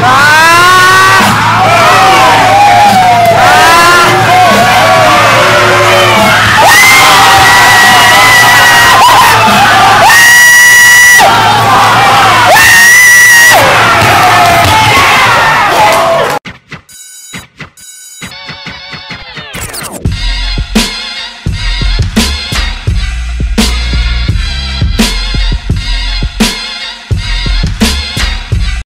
Bye.